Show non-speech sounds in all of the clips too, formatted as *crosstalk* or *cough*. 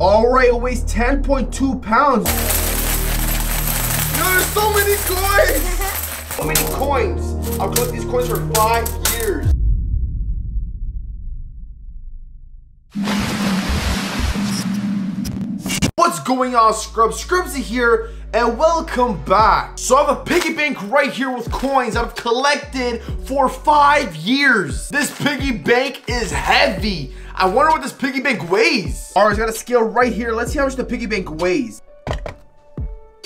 Alright, it weighs 10.2 pounds. There's so many coins! *laughs* so many coins. I'll collect these coins for five years. What's going on, Scrubs? Scrubzah here, and welcome back. So I have a piggy bank right here with coins that I've collected for five years. This piggy bank is heavy. I wonder what this piggy bank weighs. All right, it's got a scale right here. Let's see how much the piggy bank weighs.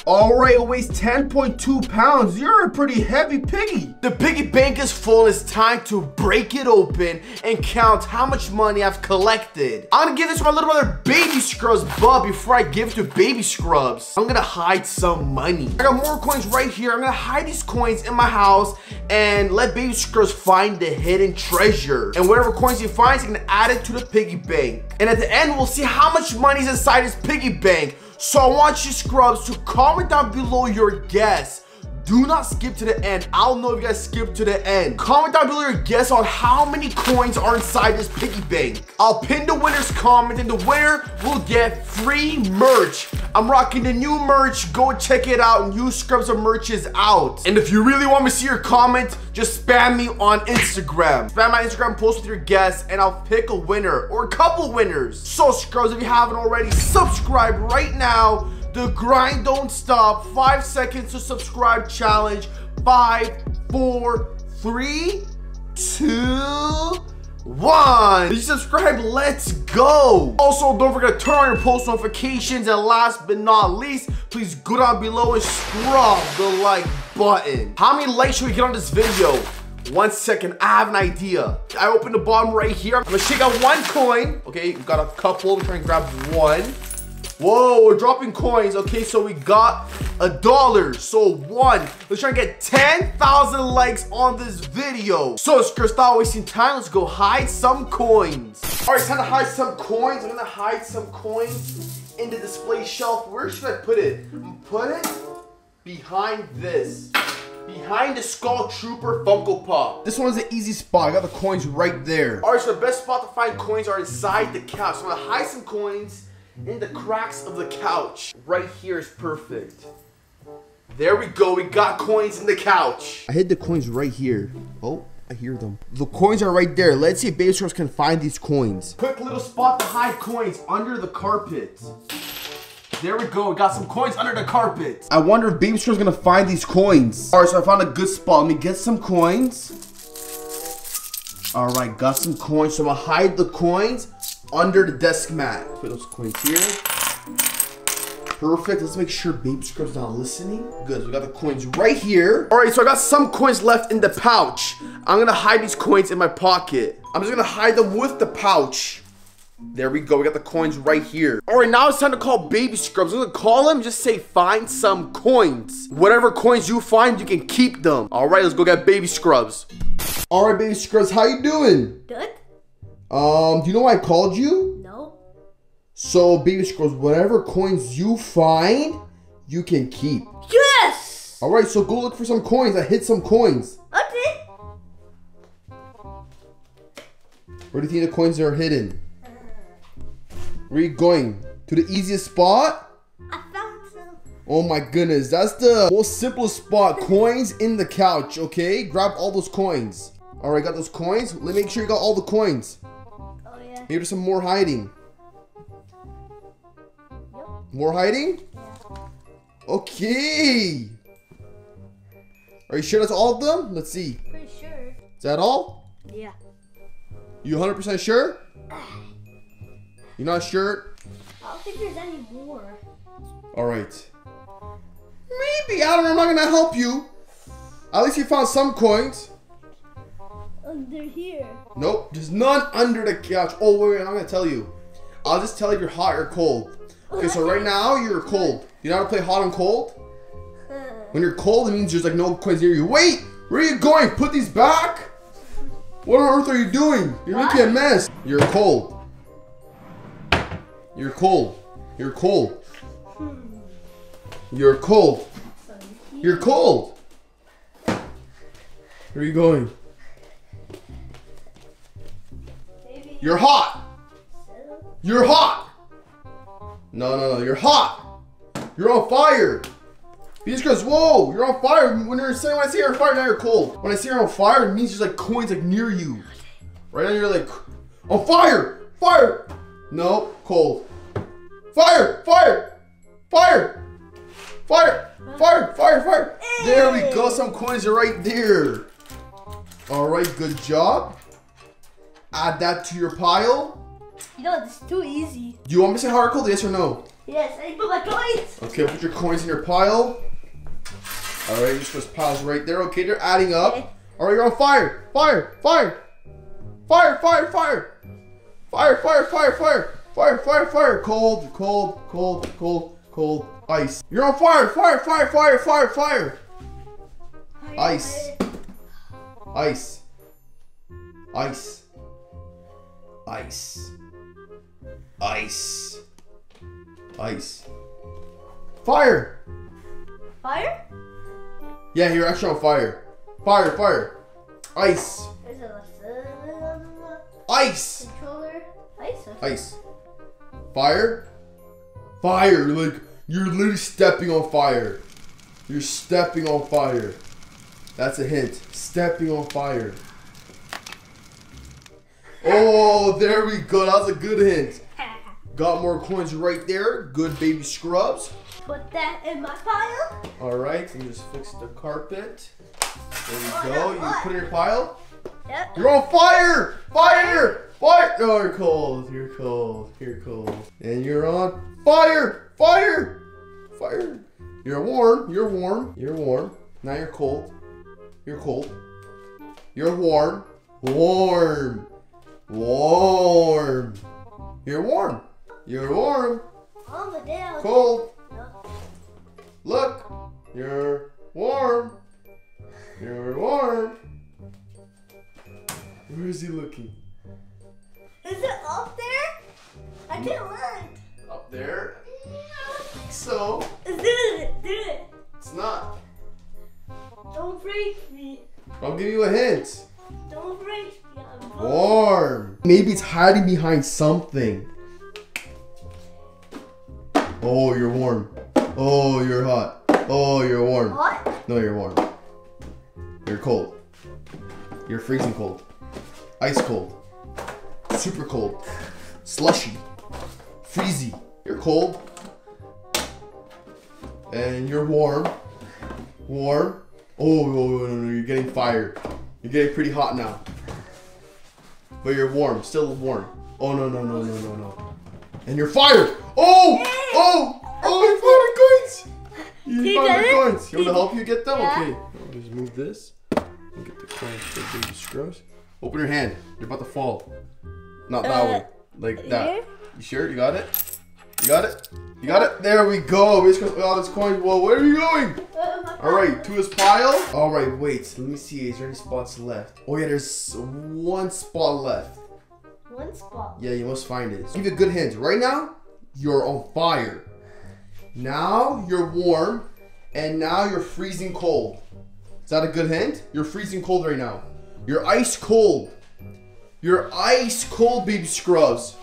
All right, it weighs 10.2 pounds. You're a pretty heavy piggy. The piggy bank is full. It's time to break it open and count how much money I've collected. I'm gonna give this to my little brother Baby Scrubz, but before I give it to Baby Scrubz, I'm gonna hide some money. I got more coins right here. I'm gonna hide these coins in my house and let Baby Scrubz find the hidden treasure. And whatever coins he finds, he can add it to the piggy bank. And at the end, we'll see how much money is inside his piggy bank. So I want you scrubs to comment down below your guess. Do not skip to the end. I'll know if you guys skip to the end. Comment down below your guess on how many coins are inside this piggy bank. I'll pin the winner's comment and the winner will get free merch. I'm rocking the new merch. Go check it out. New Scrubzah merch is out. And if you really want me to see your comment, just spam me on Instagram. Spam my Instagram post with your guess and I'll pick a winner or a couple winners. So Scrubs, if you haven't already, subscribe right now the grind don't stop. Five seconds to subscribe challenge. Five, four, three, two, one. You subscribe? Let's go. Also, don't forget to turn on your post notifications. And last but not least, please go down below and scrub the like button. How many likes should we get on this video? One second, I have an idea. I open the bottom right here. I'm gonna shake out one coin. Okay, we got a couple. I'm trying to grab one. Whoa, we're dropping coins. Okay, so we got a dollar. So one. Let's try and get 10,000 likes on this video. So it's stop wasting time. Let's go hide some coins. All right, time to hide some coins. I'm gonna hide some coins in the display shelf. Where should I put it? Put it behind this. Behind the Skull Trooper Funko Pop. This one's an easy spot. I got the coins right there. All right, so the best spot to find coins are inside the couch. So I'm gonna hide some coins in the cracks of the couch. Right here is perfect. There we go. We got coins in the couch. I hid the coins right here. Oh, I hear them. The coins are right there. Let's see if Baby Scrubz can find these coins. Quick little spot to hide coins under the carpet. There we go. We got some coins under the carpet. I wonder if Baby Scrubz gonna find these coins. All right, so I found a good spot. Let me get some coins. All right, got some coins. So I'm gonna hide the coins under the desk mat. Put those coins here. Perfect. Let's make sure Baby Scrub's not listening. Good. So we got the coins right here. All right, so I got some coins left in the pouch. I'm gonna hide these coins in my pocket. I'm just gonna hide them with the pouch. There we go. We got the coins right here. All right, now it's time to call Baby Scrubz. I'm gonna call him. Just say, find some coins. Whatever coins you find, you can keep them. All right, let's go get Baby Scrubz. All right, Baby Scrubz, how you doing? Good. Um, do you know why I called you? No. So, baby scrolls, whatever coins you find, you can keep. Yes! Alright, so go look for some coins. I hit some coins. Okay. Where do you think the coins are hidden? Where are you going? To the easiest spot? I found some. Oh my goodness, that's the most simplest spot. *laughs* Coins in the couch, okay? Grab all those coins. Alright, got those coins. Let me make sure you got all the coins. Maybe there's some more hiding. Yep. More hiding? Yeah. Okay. Are you sure that's all of them? Let's see. Pretty sure. Is that all? Yeah. You 100% sure? *sighs* You're not sure? I don't think there's any more. All right. Maybe. I don't know. I'm not going to help you. At least you found some coins. Under here. Nope, there's none under the couch. Oh, wait, wait, I'm gonna tell you. I'll just tell you if you're hot or cold. Okay, so right now you're cold. You know how to play hot and cold? When you're cold, it means there's like no coins near you. Wait, where are you going? Put these back? What on earth are you doing? You're what? making a mess. You're cold. You're cold. You're cold. You're cold. You're cold. Where are you going? You're hot. You're hot. No, no, no. You're hot. You're on fire. Baby Scrubz, whoa, you're on fire. When you're saying when I see you're on fire, now you're cold. When I see you're on fire, it means there's like coins like near you. Right now you're like on fire, fire. No, cold. Fire, fire, fire, fire, fire, fire, fire. There we go. Some coins are right there. All right, good job. Add that to your pile. You know, it's too easy. Do you want me to say hard or cold? Yes or no? Yes, I put my coins. Okay, put your coins in your pile. All right, your first pile's right there. Okay, they're adding up. Okay. All right, you're on fire, fire, fire, fire, fire, fire, fire, fire, fire, fire, fire, fire, fire. Cold, cold, cold, cold, cold. Ice. You're on fire, fire, fire, fire, fire, fire. Ice. Ice. Ice. Ice. Ice. Ice. Fire! Fire? Yeah, you're actually on fire. Fire, fire. Ice. Ice. controller. Ice. Ice. Fire. Fire. Like, you're literally stepping on fire. You're stepping on fire. That's a hint. Stepping on fire. Oh, there we go. That was a good hint. *laughs* Got more coins right there. Good baby scrubs. Put that in my pile. All right, and just fix the carpet. There we Oh, go. You what? put it in your pile. Yep. You're on fire! Fire! Fire! Oh, you're cold. You're cold. You're cold. And you're on fire! Fire! Fire! You're warm. You're warm. You're warm. Now you're cold. You're cold. You're warm. Warm. Warm. You're warm. You're warm. On the down. Cold. No. Look. You're warm. You're warm. Where is he looking? Is it up there? I can't land. Up there? I don't think so. Do it. Do it. It's not. Don't break me. I'll give you a hint. It's hiding behind something. Oh, you're warm. Oh, you're hot. Oh, you're warm. What? No, you're warm. You're cold. You're freezing cold. Ice cold. Super cold. Slushy. Freezy. You're cold. And you're warm. Warm. Oh, no, no, no, no, you're getting fired. You're getting pretty hot now. But you're warm. Still warm. Oh, no, no, no, no, no, no. And you're fired. Oh! Oh! Oh, you found the coins! You found the coins! You wanna help you get them? Okay. I'll just move this. And get the coins for scrubs. Open your hand. You're about to fall. Not that Uh, way. Like that. You sure? You got it? You got it? You got it? There we go. Baby scrubs. All this coins. Whoa, where are you going? All right, to his pile. All right, wait. Let me see. Is there any spots left? Oh yeah, there's one spot left. One spot. Yeah, you must find it. Give you a good hint. Right now, you're on fire. Now you're warm, and now you're freezing cold. Is that a good hint? You're freezing cold right now. You're ice cold. You're ice cold, baby scrubs.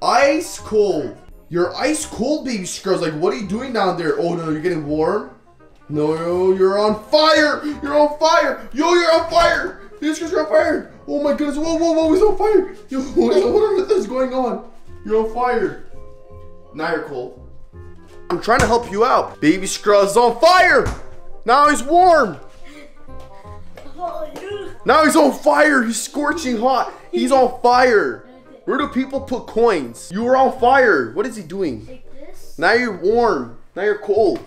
Ice cold. You're ice cold, baby scrubs. Like, what are you doing down there? Oh no, you're getting warm. No, you're on fire. You're on fire. Yo, you're on fire. Guys are on fire. Oh my goodness. Whoa, whoa, whoa. He's on fire. Yo, what on earth is going on? You're on fire. Now you're cold. I'm trying to help you out. Baby Scrub's on fire. Now he's warm. Oh. Now he's on fire. He's scorching hot. He's on fire. Where do people put coins? You were on fire. What is he doing? Now you're warm. Now you're cold.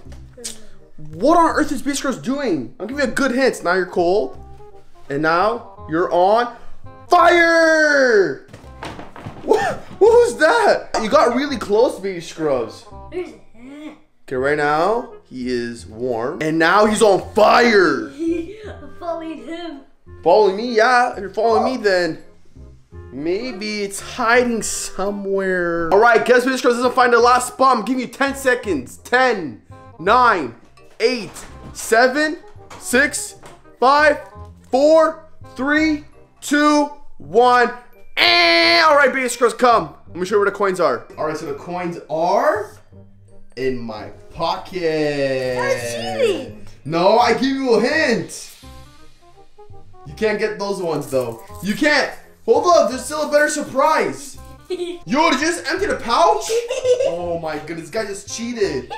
What on earth is Baby Scrubz doing? I'll give you a good hint. Now you're cold. And now you're on fire. What, was that? You got really close, Baby Scrubz. Okay, right now he is warm. And now he's on fire. *laughs* I'm following him. Following me, yeah. If you're following me, then maybe it's hiding somewhere. All right, guess Baby Scrubz doesn't find the last spot. I'm giving you 10 seconds. 10, 9, 8, 7, 6, 5, 4, 3, 2, 1. And all right, Baby Scrubz, come. Let me show you where the coins are. All right, so the coins are in my pocket. That's cheating. No, I give you a hint. You can't get those ones though. You can't. Hold up, there's still a better surprise. *laughs* Yo, did you just empty the pouch? *laughs* Oh my goodness, this guy just cheated.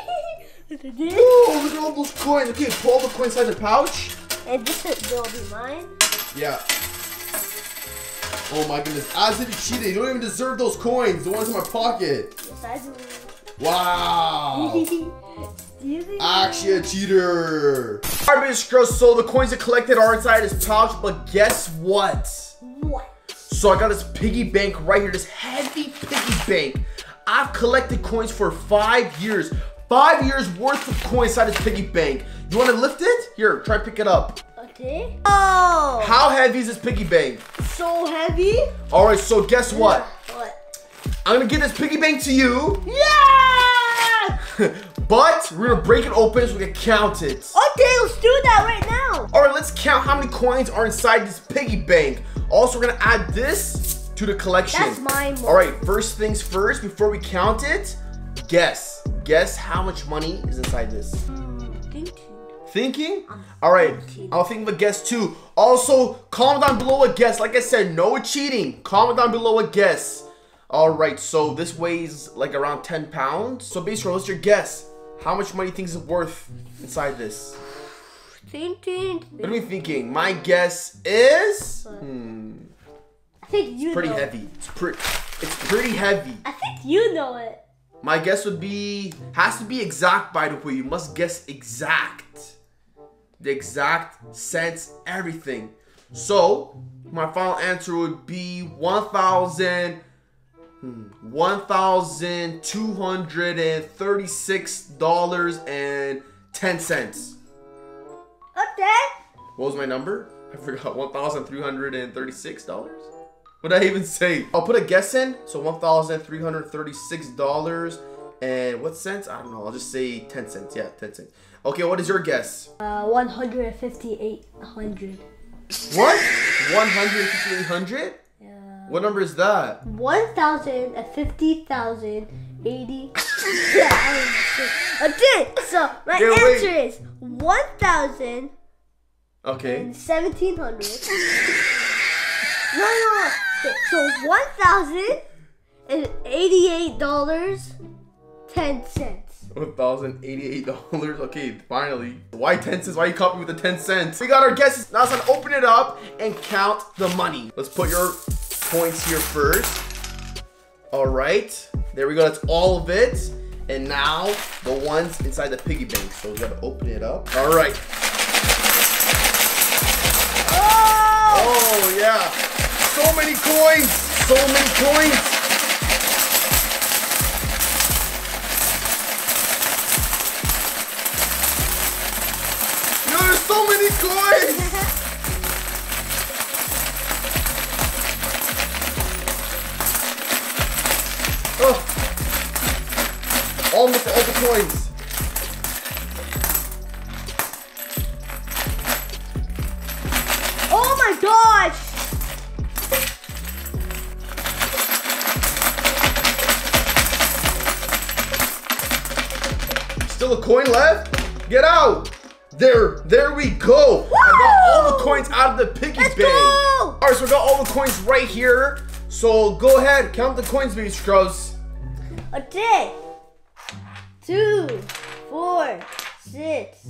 Oh, look at all those coins. Okay, pull all the coins inside the pouch. and this is will be mine. Yeah. Oh my goodness, as if you cheated. You don't even deserve those coins. The ones in my pocket. Yes, I do. Wow. do you think? Actually a cheater. Alright, Mr. Girls, so the coins that collected are inside his pouch, but guess what? what? So I got this piggy bank right here, this heavy piggy bank. I've collected coins for five years. Five years worth of coins inside this piggy bank. You wanna lift it? Here, try pick it up. Okay. Oh. How heavy is this piggy bank? So heavy. Alright, so guess what? What? I'm gonna give this piggy bank to you, Yeah. *laughs* but we're gonna break it open so we can count it. Okay, let's do that right now. All right, let's count how many coins are inside this piggy bank. Also, we're gonna add this to the collection. That's mine. All right, first things first, before we count it, guess. Guess how much money is inside this. Thank you. Thinking? All right, I'll think of a guess too. Also, comment down below a guess. Like I said, no cheating. Comment down below a guess. All right, so this weighs like around 10 pounds. So basically, what's your guess? How much money do you think is worth inside this? Thinking. What are we thinking? My guess is hmm, I think you pretty know. heavy. It's pretty. It's pretty heavy. I think you know it. My guess would be, has to be exact by the way, you must guess exact. The exact sense, everything. So, my final answer would be 1,000, hmm, $1,236.10. Okay. What was my number? I forgot. *laughs* $1,336? What did I even say? I'll put a guess in. So one thousand three hundred thirty-six dollars and what cents? I don't know. I'll just say ten cents. Yeah, ten cents. Okay, what is your guess? Uh, 158 hundred. What? One hundred fifty-eight hundred? Yeah. What number is that? One thousand and fifty thousand eighty. *laughs* yeah, I Okay, so my Yeah, wait. answer is one thousand Okay. and seventeen hundred. *laughs* no, no, no. So one thousand and eighty-eight dollars, ten cents. One thousand eighty-eight dollars. Okay, finally. Why ten cents? Why you copy with the ten cents? We got our guesses. Now it's time to open it up and count the money. Let's put your points here first. All right. There we go. That's all of it. And now the ones inside the piggy bank. So we gotta open it up. All right. Oh! Oh yeah. So many coins. So many coins. Yo, there's so many coins. *laughs* Oh. Almost all the coins. Still a coin left? Get out! There, there we go. I got all the coins out of the piggy Let's bank. go! All right, so we got all the coins right here. So go ahead, count the coins, baby Scrubz. Okay. Two, four, six,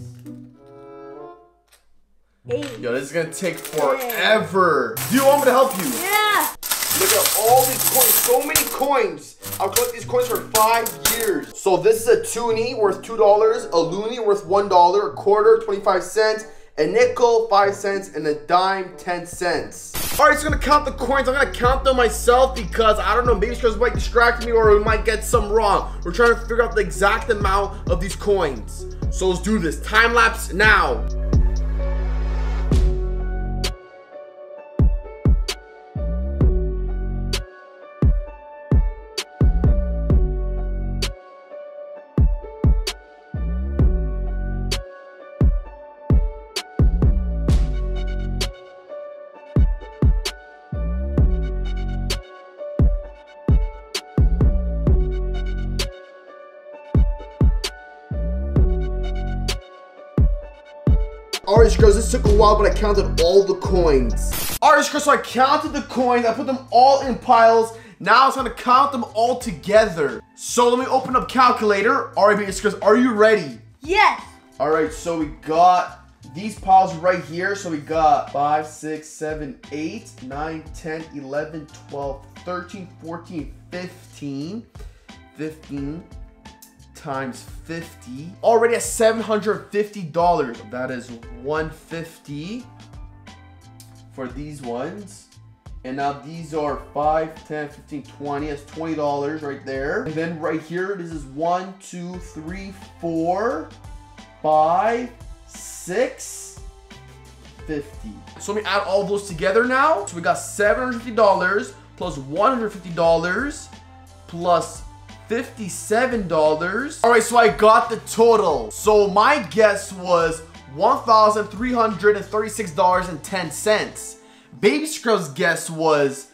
eight. Yo, this is gonna take forever. Do you want me to help you? Yeah. Look at all these coins, so many coins. I've collected these coins for five years. So this is a toonie worth two dollars, a loonie worth one dollar, a quarter, 25 cents, a nickel, five cents, and a dime, 10 cents. All right, so I'm gonna count the coins. I'm gonna count them myself because I don't know, maybe because might distract me or we might get some wrong. We're trying to figure out the exact amount of these coins. So let's do this. Time lapse now. Alright, Scrubs, this took a while, but I counted all the coins. Alright, Scrubs, so I counted the coins. I put them all in piles. Now I'm gonna count them all together. So let me open up calculator. Alright, baby Scrubz, are you ready? Yes. Alright, so we got these piles right here. So we got 5, 6, 7, 8, 9, 10, 11, 12, 13, 14, 15. 15 times 50. Already at $750. That is 150 for these ones. And now these are 5, 10, 15, 20. That's $20 right there. And then right here, this is 1, 2, 3, 4, 5, 6, 50. So let me add all those together now. So we got $750 plus $150 plus $57. All right, so I got the total. So my guess was $1,336.10. Baby Scrub's guess was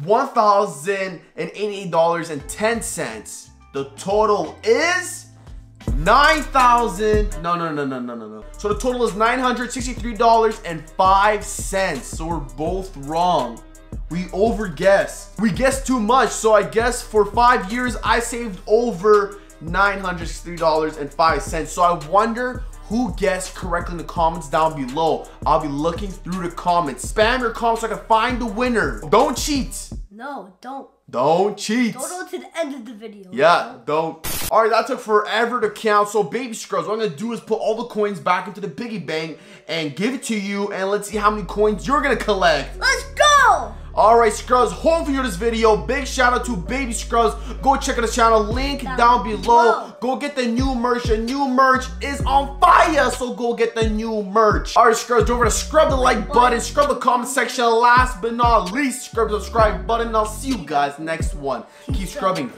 $1,088.10. The total is 9,000. No, no, no, no, no, no, no. So the total is $963.05. So we're both wrong. We over guessed. We guessed too much. So I guess for five years, I saved over $963.05. So I wonder who guessed correctly in the comments down below. I'll be looking through the comments. Spam your comments so I can find the winner. Don't cheat. No, don't. Don't cheat. Don't go to the end of the video. Yeah, don't. All right, that took forever to count. So baby scrubs, what I'm gonna do is put all the coins back into the piggy bank and give it to you. And let's see how many coins you're gonna collect. Let's go. Alright, Scrubs, hope you enjoyed this video. Big shout out to Baby Scrubz. Go check out the channel, link down, down below. below. Go get the new merch. The new merch is on fire, so go get the new merch. Alright, Scrubs, don't forget to scrub the like button, scrub the comment section. Last but not least, scrub the subscribe button. I'll see you guys next one. Keep scrubbing.